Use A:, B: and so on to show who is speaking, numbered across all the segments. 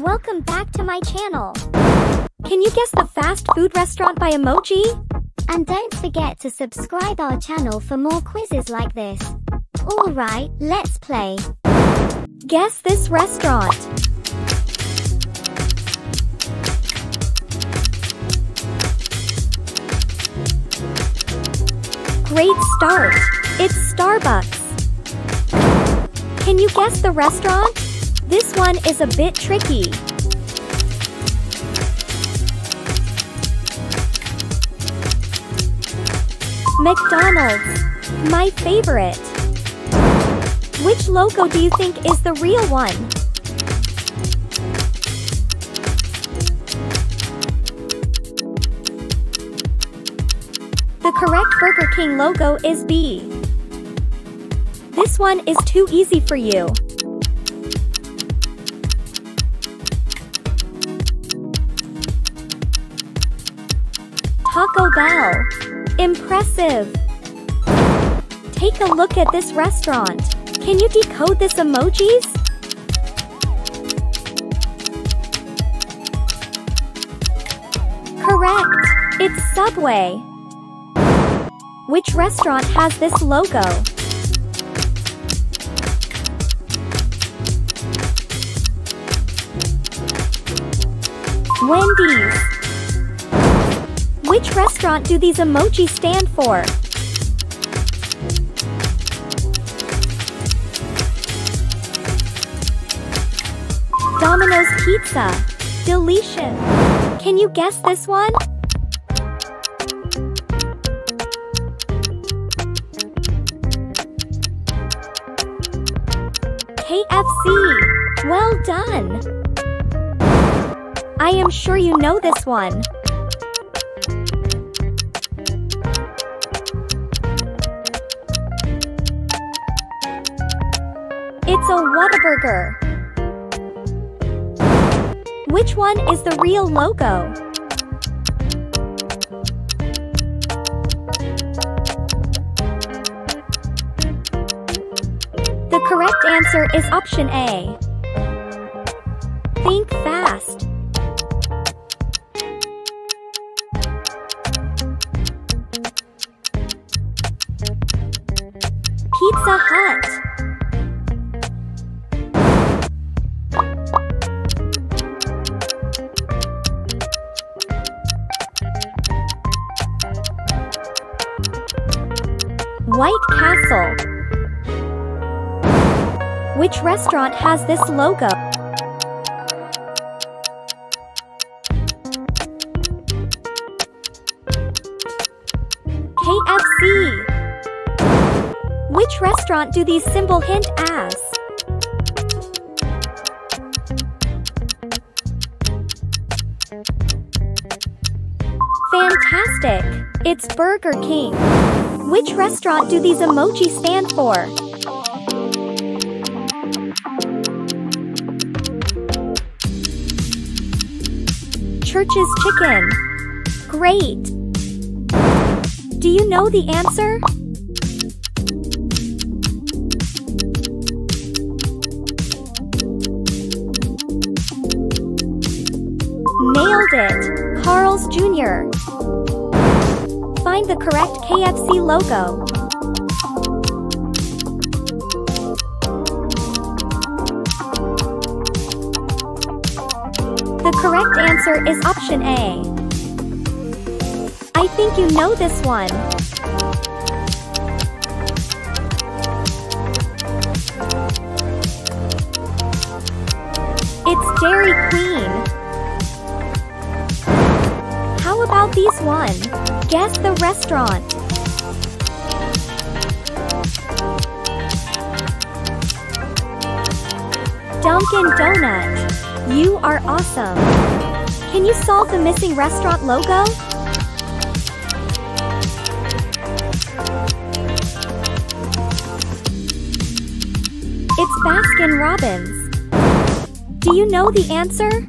A: welcome back to my channel. Can you guess the fast food restaurant by emoji? And don't forget to subscribe our channel for more quizzes like this. Alright, let's play. Guess this restaurant. Great start. It's Starbucks. Can you guess the restaurant? This one is a bit tricky. McDonald's. My favorite. Which logo do you think is the real one? The correct Burger King logo is B. This one is too easy for you. Taco Bell. Impressive. Take a look at this restaurant. Can you decode this emojis? Correct. It's Subway. Which restaurant has this logo? Wendy's. Which restaurant do these emojis stand for? Domino's Pizza. Delicious. Can you guess this one? KFC. Well done. I am sure you know this one. A Whataburger. Which one is the real logo? The correct answer is option A. Think fast. Pizza Hut. White Castle. Which restaurant has this logo? KFC. Which restaurant do these symbol hint as? Fantastic! It's Burger King. Which restaurant do these emojis stand for? Church's Chicken. Great! Do you know the answer? Nailed it! Carl's Jr. Find the correct KFC logo. The correct answer is option A. I think you know this one. It's Dairy Queen. How about these one? Guess the restaurant. Dunkin' Donut. You are awesome. Can you solve the missing restaurant logo? It's Baskin Robbins. Do you know the answer?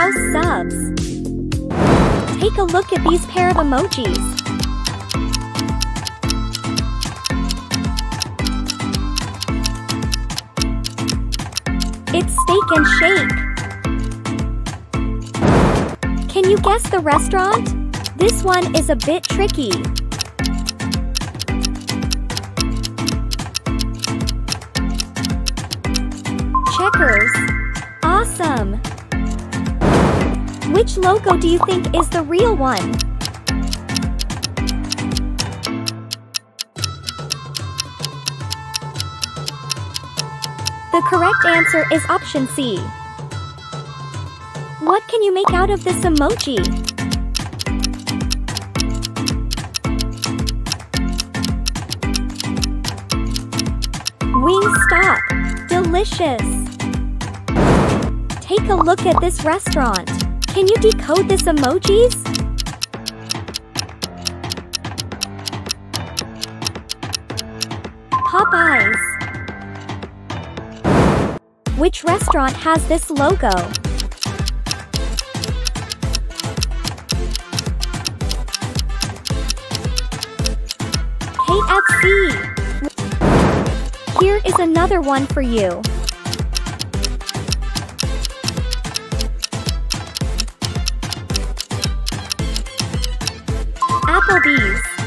A: house subs. Take a look at these pair of emojis. It's steak and shake. Can you guess the restaurant? This one is a bit tricky. Checkers. Awesome! Which logo do you think is the real one? The correct answer is option C. What can you make out of this emoji? Wingstop. Delicious. Take a look at this restaurant. Can you decode this emojis? Popeyes. Which restaurant has this logo? KFC. Here is another one for you. Applebee's.